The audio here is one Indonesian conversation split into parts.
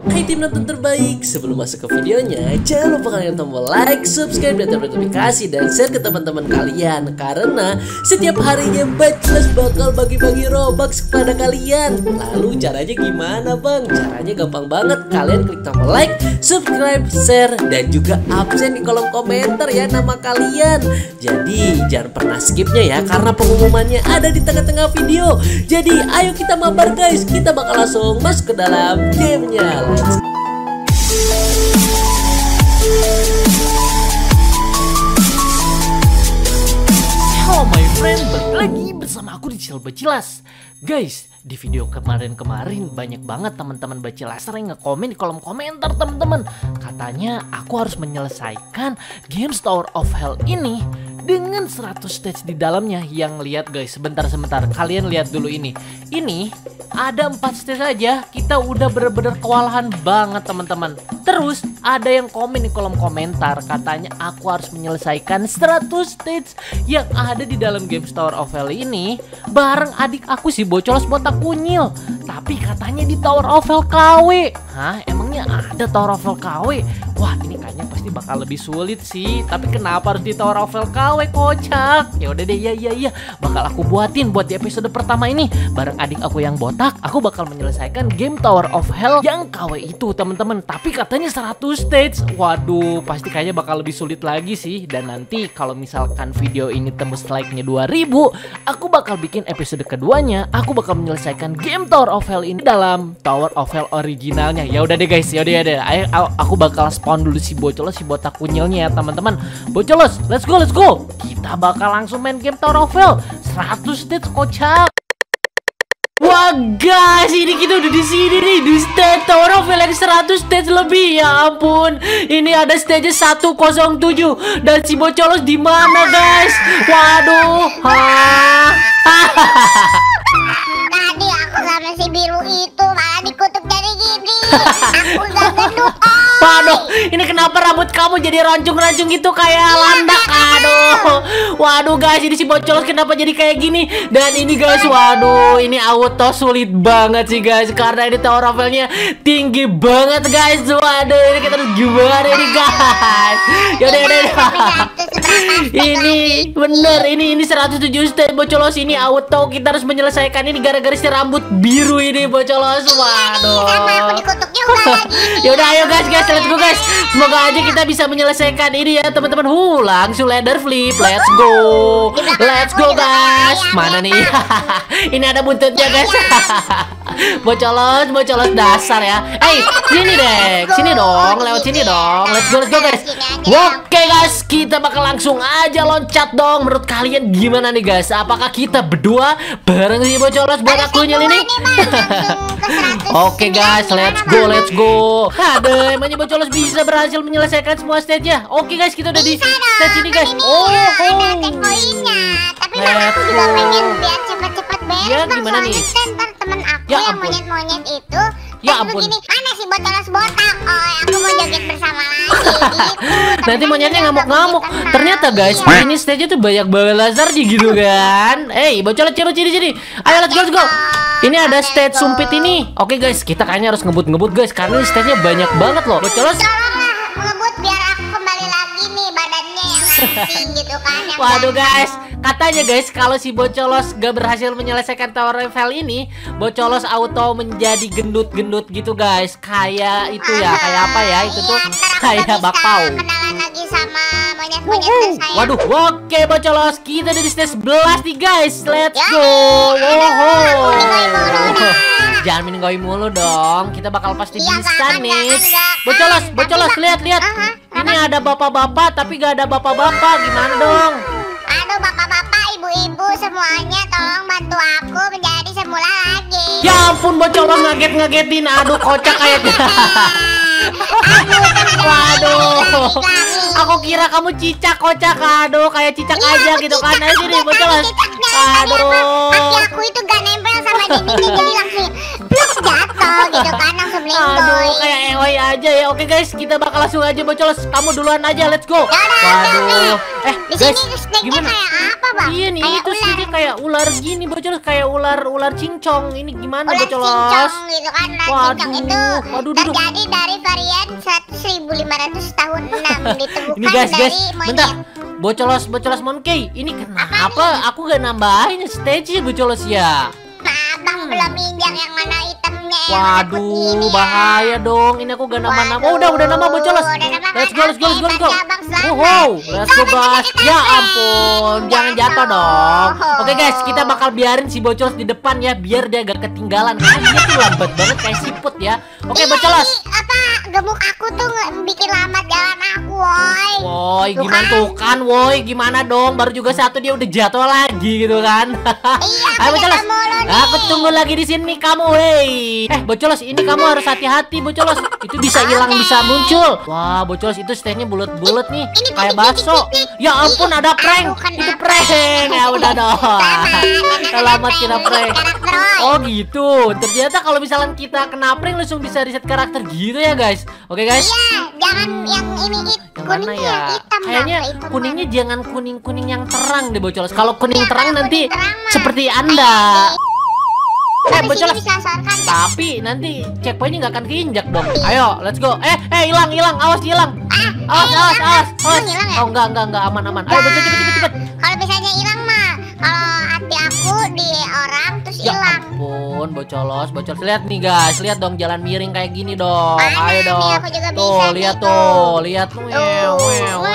Hai tim nonton terbaik, sebelum masuk ke videonya, jangan lupa kalian tombol like, subscribe, dan notifikasi dan share ke teman-teman kalian Karena setiap harinya Backless bakal bagi-bagi Robux kepada kalian. Lalu caranya gimana bang? Caranya gampang banget, kalian klik tombol like, subscribe, share, dan juga absen di kolom komentar ya nama kalian. Jadi jangan pernah skipnya ya, karena pengumumannya ada di tengah-tengah video. Jadi ayo kita mabar guys, kita bakal langsung masuk ke dalam gamenya Halo my friend, balik lagi bersama aku di Bacilas. Guys, di video kemarin-kemarin banyak banget teman-teman Bacilas yang ngekomen di kolom komentar teman-teman. Katanya aku harus menyelesaikan game Tower of Hell ini dengan 100 stage di dalamnya. Yang lihat guys sebentar-sebentar kalian lihat dulu ini. Ini ada 4 stage aja. Kita udah bener-bener kewalahan banget teman-teman. Terus ada yang komen di kolom komentar. Katanya aku harus menyelesaikan 100 stage yang ada di dalam game Tower of Hell ini bareng adik aku sih bocolos botak kunyil tapi katanya di Tower of Hell KW hah? Emangnya ada Tower of Hell KW wah ini kayaknya pasti bakal lebih sulit sih. Tapi kenapa harus di Tower of KW kocak? Ya udah deh ya ya ya bakal aku buatin buat di episode pertama ini. Bareng adik aku yang botak aku bakal menyelesaikan game Tower of Hell yang KW itu teman-teman tapi katanya 100 stage. Waduh pasti kayaknya bakal lebih sulit lagi sih. Dan nanti kalau misalkan video ini tembus like-nya 2000 aku bakal bikin episode keduanya. Aku bakal menyelesaikan game Tower of Hell ini dalam Tower of Hell originalnya. Ya udah deh guys. Ya udah ya deh aku bakal spawn dulu si bocolos si botak kunyilnya ya teman-teman bocolos let's go let's go kita bakal langsung main game Tower of Hell 100 stage kocak Wah guys, ini kita udah di sini nih di stage Tower of Hell yang 100 stage lebih ya ampun. Ini ada stage 107 dan si bocolos di mana guys? Waduh, hah? Tadi aku sama si biru itu malah dikutuk dari gini. Aku udah gendut. Waduh, ini kenapa rambut kamu jadi roncong-roncong gitu kayak landak? Aduh, waduh guys, ini si bocolos kenapa jadi kayak gini? Dan ini guys, waduh, ini auto sulit banget sih guys, karena ini tower of Hell-nya tinggi banget guys. Waduh, ini kita harus gimana ini guys? Yaudah, yaudah, yaudah. Ini bener, ini ini 107 stage bocolos ini auto kita harus menyelesaikan ini gara-gara si rambut biru ini bocolos. Waduh. Sama aku dikutuk juga lagi. Yaudah ayo guys guys let's go guys Semoga aja kita bisa menyelesaikan ini ya teman-teman. Hu langsung ladder flip. Let's go. Let's go guys. Mana nih? Ini ada buntutnya guys Bocolos Bocolos dasar ya. Eh sini deh Sini dong Lewat sini dong. Let's go let's go guys. Oke guys Kita bakal langsung aja loncat dong. Menurut kalian gimana nih guys? Apakah kita berdua Bareng si Bocolos buat aku ini Oke guys let's go let's go. Aduh emangnya Bocolos bisa berhasil menyelesaikan semua stage ya Oke guys kita udah di stage ini guys. Oh, Oh, ada. Tapi aku juga pengen biar cepet-cepet beres. Ya, Bang. gimana Soalnya nih? kan ntar temen aku Ya yang monyet-monyet itu. Ya ampun. Begini, mana si botolos botak? Oh, aku mau joget bersama lagi. Gitu. Nanti kan monyetnya ngamuk-ngamuk. Ternyata guys, Iya. ini stage tuh banyak banget lasernya gitu kan. Eh, bocolet coba sini sini. Ayo let's go let's go. Ini ada stage sumpit ini. Oke guys, kita kayaknya harus ngebut-ngebut guys karena ini stage-nya banyak banget loh. Bocolet Tolonglah ngebut biar aku kembali lagi nih badannya yang pusing gitu kan. yang Waduh guys, katanya guys kalau si Bocolos gak berhasil menyelesaikan Tower Hell ini, Bocolos auto menjadi gendut-gendut gitu guys. Kayak itu ya, kayak apa ya? Itu tuh Iya, aku kayak bakpao. kenalan lagi sama monyet-monyet tersayang. Waduh, oke Bocolos, kita udah di stage 11 nih guys. Let's Ya, go. Woho. dah. Jangan meninggoy mulu dong. Kita bakal pasti Iya, bisa jangan, nih. jangan, jangan. Bocolos, Bocolos, nggak- lihat lihat. Aha, Ini ada bapak-bapak tapi gak ada bapak-bapak. Gimana dong? Semuanya tolong bantu aku menjadi semula lagi. Ya ampun Bocolos ngaget-ngagetin. Aduh kocak kayak Waduh. Aku kira kamu cicak kocak. Aduh, kayak cicak Iya, aja gitu kan. cicak, Ayo sini Kaki Aduh. aku itu gak nempel jadi langsung jatuh gitu kan langsung Aduh, melinggoy. kayak ewe aja ya. Oke guys, kita bakal langsung aja bocolos. Kamu duluan aja, let's go. Yaudah, Waduh. Eh, Di guys, sini gimana? kayak apa bang? Iya nih, kayak itu ular. sih kayak ular gini bocolos, kayak ular ular cincong. Ini gimana Ular bocolos? cincong gitu kan Ular Waduh, cincong itu waduh, terjadi dari varian 100.500 tahun 6 ditemukan Ini guys, dari guys, monyet bentar. Bocolos, bocolos monkey. Ini kenapa aku gak nambahin stage bocolos ya? Abang belum injak yang mana itemnya ini Waduh, ya. bahaya dong. Ini aku gak nama nama. Oh, udah, udah nama bocolos. Nama Let's go, kan? let's go, let's go, let's go. Selamat. Wow, let's go guys. Ya ampun, jangan jatuh dong. Oke guys, kita bakal biarin si bocolos di depan ya, biar dia gak ketinggalan. Karena dia tuh lambat banget kayak siput ya. Oke Iya, bocolos. Apa gemuk aku tuh bikin lambat jalan aku woi Woi, gimana tuh kan, woi, gimana dong? Baru juga satu dia udah jatuh lagi gitu kan? Iya, Ayo aku bocolos, mulu nih. aku tunggu lagi di sini kamu, woi. Eh, bocolos, ini kamu harus hati-hati, bocolos. Itu bisa hilang, bisa muncul. Wah, bocolos itu stage-nya bulat-bulat nih, Ini kayak bakso. Ya ampun, ada prank. Aduh? Itu prank. Ya udah dong. Selamat kita prank. Oh gitu. Ternyata kalau misalnya kita kena prank langsung bisa reset karakter gitu ya guys. Oke guys. Iya, jangan yang ini it, mana kuningnya ya? yang hitam Kayaknya kuningnya jangan kuning kuning yang terang deh bocolos. Kalau kuning Iya, terang kalau nanti kuning terang mah. seperti anda. Eh bocolos. disasarkan kan? Tapi nanti checkpointnya nggak akan keinjak dong. Ayo, let's go. Eh, eh hilang hilang. Awas hilang. Ah, Awas eh, awas awas. Awas. Ya? Oh enggak enggak enggak aman aman. Ayo betul cepet cepet cepet. Ampun, bocolos, bocolos. Lihat nih guys, lihat dong jalan miring kayak gini dong. Mana Ayo dong. juga tuh, lihat gitu. tuh, lihat tuh. Wew, Tuh,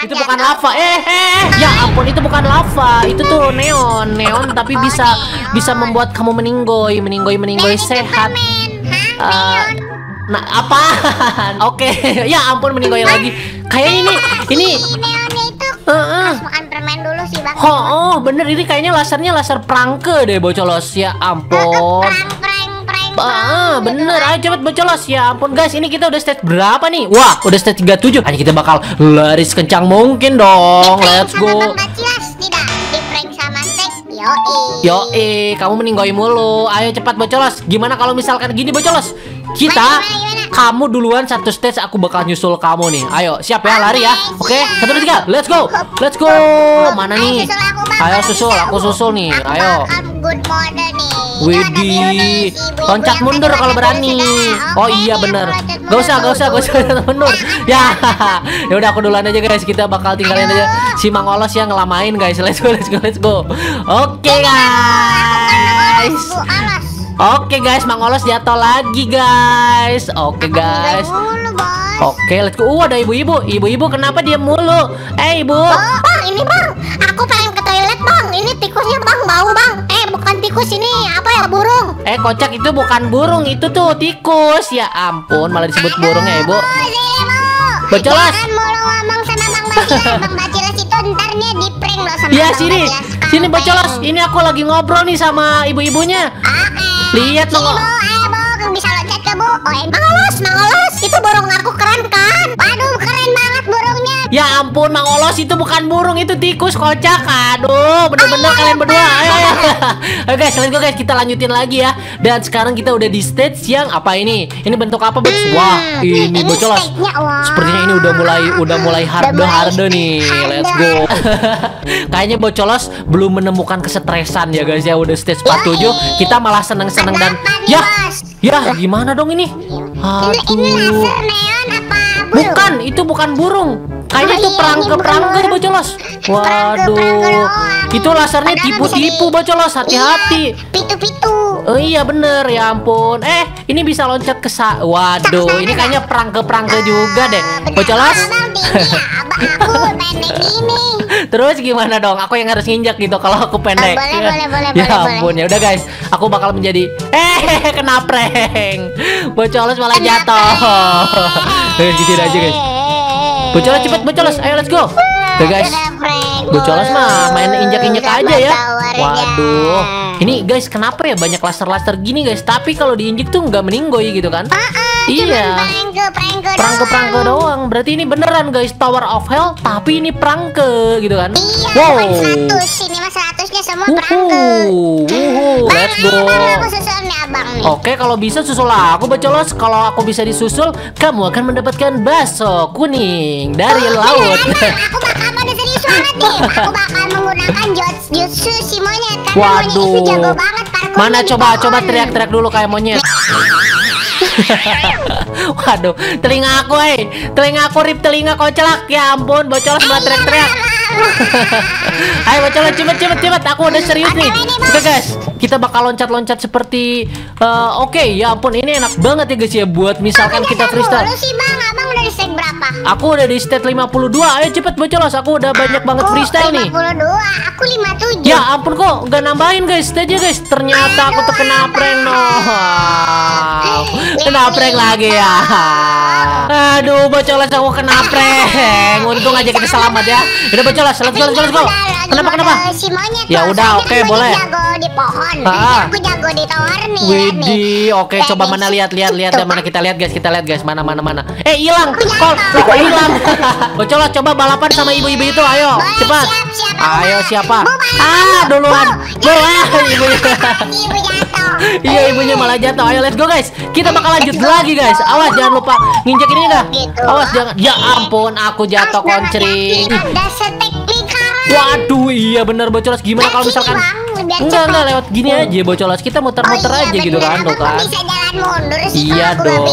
Itu bukan lava. Eh, eh, eh. Ya ampun, itu bukan lava. Itu tuh neon, neon tapi Oh, bisa neon. bisa membuat kamu meninggoy, meninggoy, meninggoy sehat. Hah? Eh. Nah, apaan? Oke, ya ampun meninggoy lagi. Kayak ini, ini. Harus makan permen dulu sih bang. Oh, oh, bener ini kayaknya lasernya laser prangke deh bocolos. Ya ampun. Ah, bener. Ayo cepet bocolos. Ya ampun guys, ini kita udah stage berapa nih? Wah, udah stage 37. Hanya kita bakal lari sekencang mungkin dong. Let's go. Yoi. Yo, eh, kamu meninggoy mulu. Ayo cepat bocolos. Gimana kalau misalkan gini bocolos? Kita Gimana, gimana, gimana? kamu duluan satu stage aku bakal nyusul kamu nih. Ayo, siap ya lari ya. Oke, siap. satu dua tiga. Let's go. Let's go. Mana nih? Ayo susul, aku susul nih. Ayo. bakal good mode nih. Widih, loncat mundur kalau berani. Oh iya bener. Gak usah, gak usah, gak usah loncat mundur. Ya, ya udah aku duluan aja guys. Kita bakal tinggalin aja si Mang Olos yang ngelamain guys. Let's go, let's go, let's go. Oke guys. Oke guys, Mang Olos jatuh lagi guys. Oke guys. Mulu, bos. Oke, let's go. Uh, ada ibu-ibu. Ibu-ibu kenapa dia mulu? Eh, ibu. Oh, bang, ini bang, aku pengen ke toilet bang. Ini tikusnya bang, bau bang. Eh, bukan tikus ini, apa ya burung? Eh, kocak itu bukan burung, itu tuh tikus. Ya ampun, malah disebut burung ya, Ibu. Sini bu. Bacalas. Jangan mulu ngomong sama bang Bacilas. bang Bacilas itu ntar nih di prank loh sama Ya Bang sini, Bacilas. sini bocolos. Ini aku lagi ngobrol nih sama ibu-ibunya. Oke. Lihat bu, ayo bu, bisa loncat ke bu. Oh, eh, Mangolos, Mangolos, itu burung aku keren kan? Waduh, keren banget burungnya. Ya ampun, Mang Olos itu bukan burung, itu tikus kocak. Aduh, bener-bener kalian berdua. Ayo, ayo. Ayo guys, let's go guys, kita lanjutin lagi ya. Dan sekarang kita udah di stage yang apa ini? Ini bentuk apa, Box? Wah, ini ini bocolos. Sepertinya ini udah mulai udah mulai harde mulai harde nih. Let's go. Kayaknya bocolos belum menemukan kesetresan ya guys ya. Udah stage 47, kita malah seneng-seneng dan nih, ya. Bos? Ya, gimana dong ini? Ini, ini Aduh. laser neon apa burung? Bukan, itu bukan burung. Kayaknya Oh itu iya, bukan perangke burung. bocolos. Waduh, itu lasernya tipu-tipu bocolos. Hati-hati. Iya, pitu-pitu. Oh iya bener ya ampun. Eh, ini bisa loncat ke sa. Waduh, ini kayaknya perangke perangke juga deh. Bocolos. Ya, pendek. Terus gimana dong? Aku yang harus nginjak gitu kalau aku pendek. Ah, boleh, boleh, boleh, ya boleh, ampun, ya udah guys, aku bakal menjadi eh kena prank. Bocolos malah jatuh. Gitu aja guys. Bocolos cepet bocolos, ayo let's go. Oke guys. Bocolos mah main injak-injak aja ya. Waduh. Ini guys, kenapa ya banyak laser-laser gini guys? Tapi kalau diinjek tuh nggak meninggoy gitu kan? Iya. Prangke doang. doang. Berarti ini beneran guys Tower of Hell, tapi ini prangke gitu kan? Iya, wow. bukan 100. Ini mah 100-nya semua wuhu, Bang, let's go. Oh. Oke, kalau bisa susul aku Bacolos. Kalau aku bisa disusul, kamu akan mendapatkan bakso kuning dari Oh, laut. beneran. Aku bakal Aku bakal menggunakan jutsu, si monyet karena monyet itu Waduh. jago banget parkurnya Mana coba pohon. coba teriak-teriak dulu kayak monyet. Waduh, telinga aku, eh, telinga aku rip telinga kocelak. Ya ampun, bocolos malah teriak-teriak. Ayo bocolos cepet cepet cepet. Aku udah serius nih. Oke guys, kita bakal loncat-loncat seperti. eh, Oke, ya ampun, ini enak banget ya guys ya buat misalkan kita freestyle. Lu sih bang, abang udah di stage berapa? Aku udah di state 52 Ayo cepet bocolos Aku udah banyak banget Aku freestyle nih. 52, aku 57 Ya ampun kok Gak nambahin guys Stage guys? Ternyata aku tuh kena prank no. Kena prank lagi ya. Aduh bocolos aku kena prank. Untung aja kita selamat ya. Udah bocolos Go let's go let's go Kenapa kenapa Si monyet Ya udah, oke, monyet boleh. jago di pohon Ah. Aku jago di tower nih ya Widih, oke Dan coba mana lihat lihat lihat dan mana kita lihat guys kita lihat guys mana mana mana. Eh hilang, kok hilang? Bocolos coba balapan sama ibu-ibu itu, ayo cepat. Ayo siapa? Ah duluan, bu ah ibunya. Ibu jatuh Iya ibunya malah jatuh. Ayo let's go guys. Kita bakal lanjut lagi guys. Awas jangan lupa nginjek ini dah. Gitu. Awas jangan. Ya ampun, aku jatuh koncering. Ada Waduh, iya bener bocolos. Gimana kalau misalkan Enggak, enggak lewat gini aja bocolos. Kita muter-muter Oh iya, aja gitu kan, tuh kan. bisa jalan mundur sih Iya dong.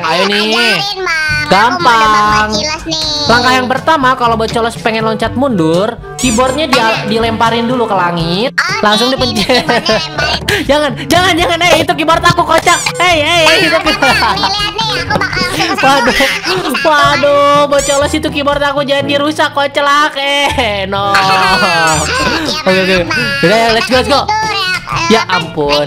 Ayo nih. Ajarin, Gampang. Langkah yang pertama kalau bocolos pengen loncat mundur, keyboardnya dia dilemparin dulu ke langit, Oh, langsung dipencet. jangan, jangan, jangan, eh itu keyboard aku kocak. Hei, itu Nah, Bang, nih, lihat nih, aku bakal langsung ke sana. Waduh, waduh, bocolos itu keyboard aku jadi rusak kocelak eh, no. Oke oke, udah ya, let's go let's go. Ya ampun.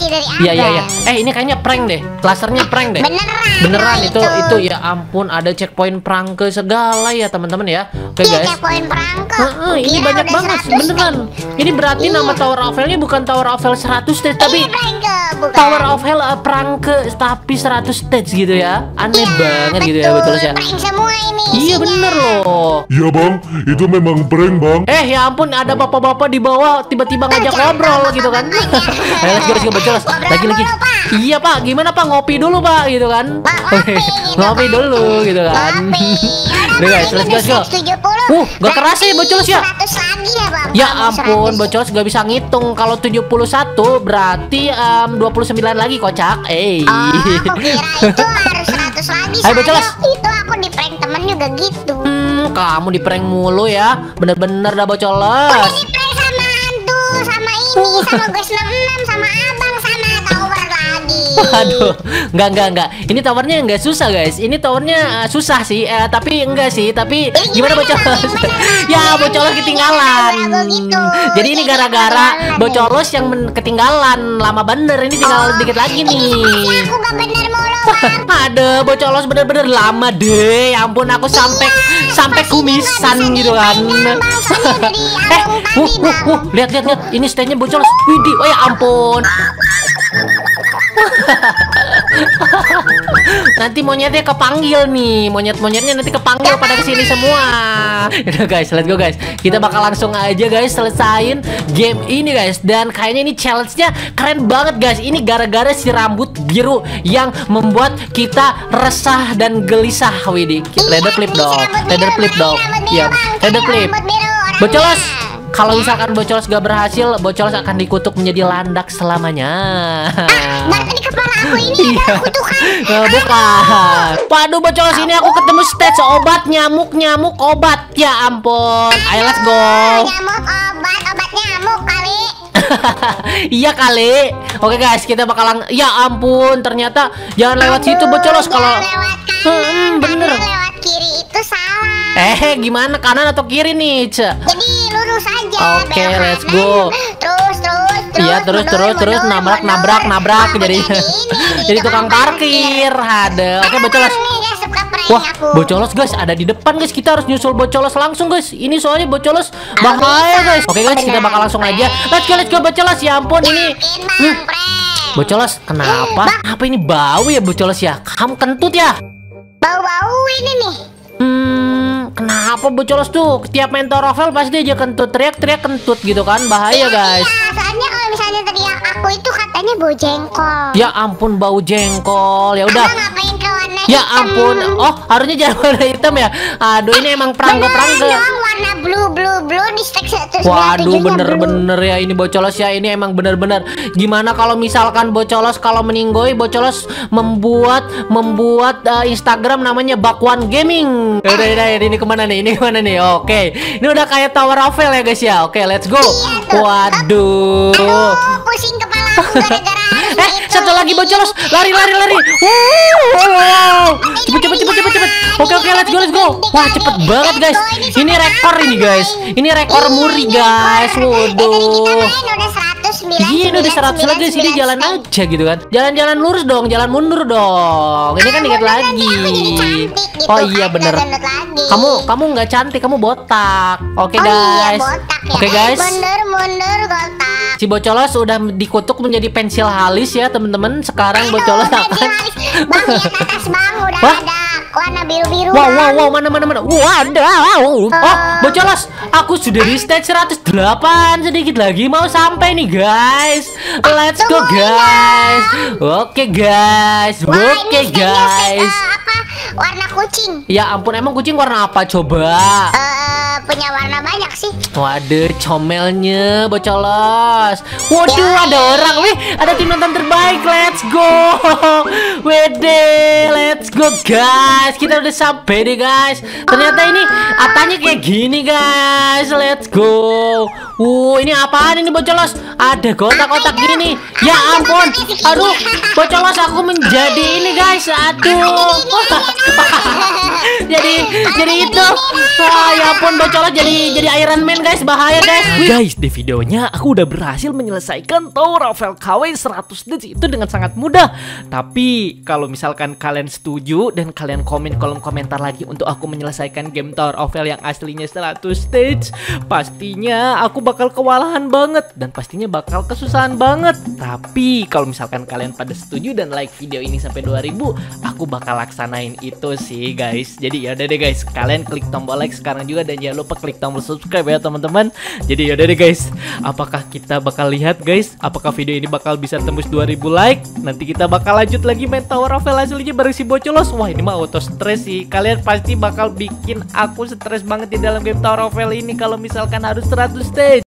Rekomendasi dari Iya iya iya. Abang. Eh ini kayaknya prank deh, lasernya prank deh. Beneran. Beneran itu itu ya ampun ada checkpoint perang ke segala ya teman-teman ya. Oke Iya, guys. kayak poin perangkap. Heeh, ini banyak banget 100 beneran. Ini berarti Iya. nama Tower of Hell-nya bukan Tower of Hell 100 stage tapi Iya, bukan. Tower of Hell eh, perang ke tapi 100 stage gitu ya. Aneh Iya, banget gitu ya betul ya. Prank semua ini. Iya bener loh. Iya bang, itu memang prank bang. Eh ya ampun ada bapak-bapak di bawah tiba-tiba ngajak ngobrol gitu kan. let's go let's go Bocolos. Ngobrol Lagi lagi. dulu, Pak. Iya pak, gimana pak ngopi dulu pak gitu kan. Pak, ngopi gitu ngopi dulu gitu kan. Ngopi. Udah guys, let's go let's go. 70. Uh, gak kerasa ya, Bocolos, ya? 100 lagi ya, Bang. Ya ampun, 100. Bocolos gak bisa ngitung Kalau 71 berarti em, 29 lagi kocak Eh Oh, aku kira itu harus 100 lagi. Ayo, Bocolos. Itu aku di prank temen juga gitu. Hmm, kamu di prank mulu ya Bener-bener dah Udah Bocolos di prank sama hantu, sama ini, sama Gus 66, sama abang. Waduh, enggak enggak enggak. Ini towernya enggak susah guys. Ini towernya uh, susah sih, eh, tapi enggak sih. Tapi gimana bocolos? Gimana, ya bocolos ketinggalan. Gitu. Jadi ini gara-gara bocolos yang ketinggalan lama bener. Ini tinggal Oh, dikit lagi nih. Aduh, bocolos bener-bener lama deh. Ya ampun, aku sampai sampai pastinya kumisan gitu kan. eh, wuh, wuh, wuh, lihat lihat lihat. Ini stage-nya bocolos. Widih, oh ya ampun. Nanti monyetnya kepanggil nih. Monyet-monyetnya nanti kepanggil pada ke sini semua. Udah guys let's go guys. Kita bakal langsung aja guys selesain game ini guys. Dan kayaknya ini challenge-nya keren banget guys. Ini gara-gara si rambut biru yang membuat kita resah dan gelisah. Widih leather clip Iya, dong. leather clip dong. iya Bang. leather clip. Bocolos kalau misalkan Bocolos gak berhasil Bocolos akan dikutuk menjadi landak selamanya di kepala aku ini Iya. ada kutukan. Eh, bukan. Waduh bocor sini aku ketemu stage obat nyamuk nyamuk obat. Ya ampun. Ayo let's go. Nyamuk obat, obat nyamuk kali. iya kali. Oke guys, kita bakalan ya ampun, ternyata jangan lewat situ bocolos kalau lewat kanan, Hmm, bener. lewat kiri itu salah. Eh, gimana kanan atau kiri nih, Ce? Jadi lurus aja. Oke, belok let's go. Terus, terus, terus. Iya terus mundur, terus terus nabrak nabrak nabrak jadi ini, jadi tukang parkir. Ada. Oke bocolos. Wah, bocolos guys ada di depan guys. Kita harus nyusul bocolos langsung guys. Ini soalnya bocolos bahaya guys. Oke guys, kita bakal langsung aja. Let's go let's go bocolos. Ya ampun ini. Prank. Bocolos, kenapa? Apa ini bau ya Bocolos ya? Kamu kentut ya? Bau-bau ini nih. Hmm, kenapa Bocolos tuh? Tiap main Torofel pasti aja kentut, teriak-teriak kentut gitu kan? Bahaya guys. Iya, soalnya kalau misalnya teriak aku itu katanya bau jengkol. Ya ampun bau jengkol. Ya udah. Ya ampun. Oh, harusnya jangan warna hitam ya. Aduh, ini emang perangga-perangga. Blue blue blue di stack satu Waduh bener-bener ya ini bocolos ya ini emang bener-bener gimana kalau misalkan bocolos kalau meninggoy bocolos membuat membuat uh, Instagram namanya Bakwan Gaming. Ya Udah, udah, ini ke mana nih? Ini ke mana nih? Oke, ini udah kayak Tower of Hell ya guys ya. Oke, let's go. Waduh. Aduh, pusing kepala aku gara-gara Eh, satu lagi bocolos. Lari, lari, lari. Wow. Cepet, cepet, cepet, cepet, cepet. Oke, oke, let's go, let's go. Wah, cepet banget guys. Ini rekor ini guys. Ini rekor muri guys. Waduh. main udah 109 Iya, ini udah 100 lagi sini jalan aja gitu kan. Jalan-jalan lurus dong, jalan mundur dong. Ini kan dikit lagi. gitu Oh iya bener. Kamu kamu nggak cantik, kamu botak. Oke oh iya guys. ya Oke guys. Mundur mundur botak Si Bocolos udah dikutuk menjadi pensil halis ya teman-teman. Sekarang Bocolos akan. Bang atas bang udah Wah. ada warna biru-biru Wow, wow, wow, mana, mana, mana? Wadaw Oh, Bocolos Aku sudah di stage 108 Sedikit lagi. Mau sampai nih guys. Let's go tungguin guys. Oke guys. Wah, Oke stage-nya guys. eh, apa warna kucing? Ya ampun emang kucing warna apa coba punya warna banyak sih. Waduh comelnya Bocolos. Waduh Ya, ada orang Wih ada tim nonton terbaik. Let's go. Wede Let's go guys. Kita udah sampai deh guys. Ternyata ini Atanya kayak gini guys. Let's go. Uh ini apaan ini Bocolos? Ada kotak-kotak gini. Ya ampun. Aduh Bocolos aku menjadi ini guys. Aduh. Jadi Jadi itu. Wah ya ampun Bocolos jadi jadi Iron Man guys Bahaya guys guys, di videonya aku udah berhasil menyelesaikan Tower of Hell KW 100 Deaths itu dengan sangat mudah. Tapi kalau misalkan kalian setuju dan kalian komen kolom komentar lagi untuk aku menyelesaikan game Tower of Hell yang aslinya 100 stage, pastinya aku bakal kewalahan banget dan pastinya bakal kesusahan banget. Tapi kalau misalkan kalian pada setuju dan like video ini sampai 2000, aku bakal laksanain itu sih guys. Jadi ya udah deh guys, kalian klik tombol like sekarang juga dan jangan lupa klik tombol subscribe ya teman-teman. Jadi yaudah deh guys, apakah kita bakal lihat guys, apakah video ini bakal bisa tembus 2000 like? Nanti kita bakal lanjut lagi main Tower of Hell aslinya bareng si Bocolos. Wah ini mah auto stress sih. Kalian pasti bakal bikin aku stres banget di dalam game Tower of Hell ini kalau misalkan harus 100 stage.